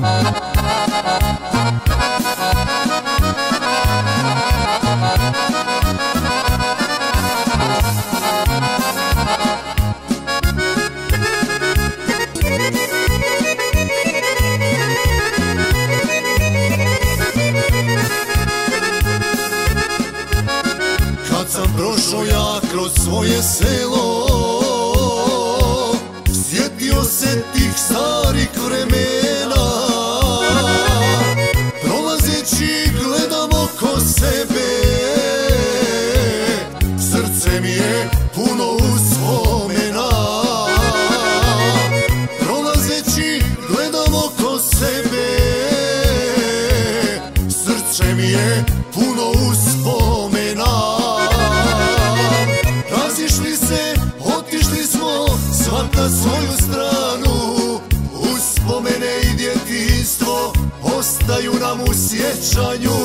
Música sam u sjećanju.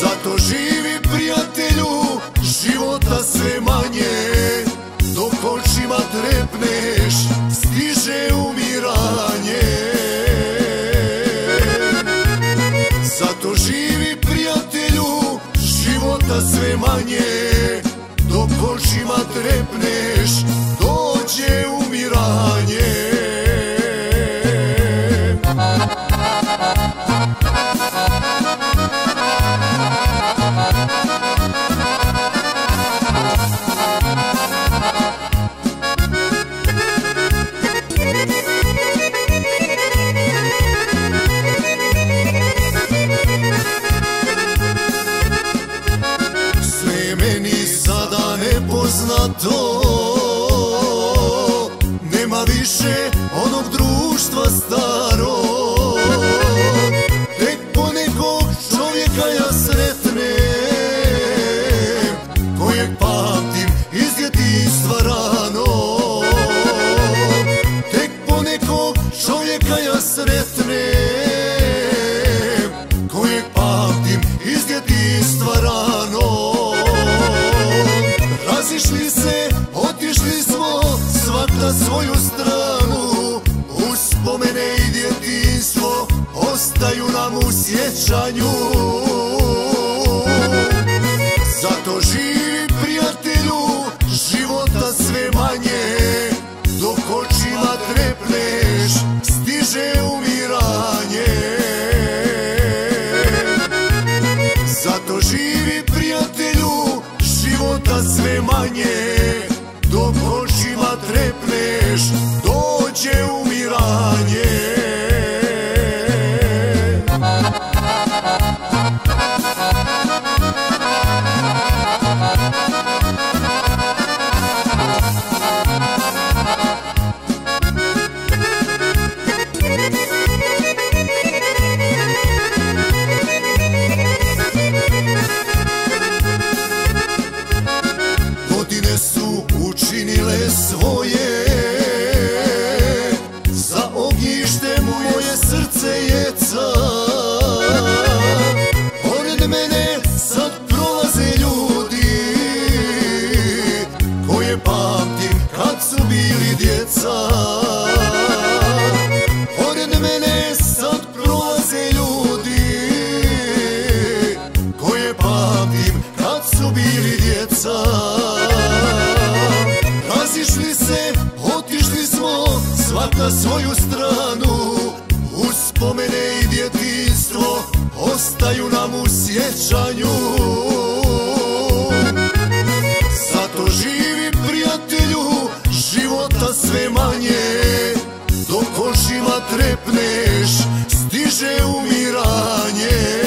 Zato živi prijatelju života sve meni sada nepoznato. života sve manje. Dok očima trepneš Dođe u na svoju stranu. Uspomene i djetinstvo ostaju nam u sjećanju. Zato živi prijatelju života sve manje. Dok očima trepneš stiže umiranje.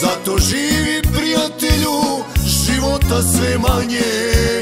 Zato živi prijatelju života sve manje.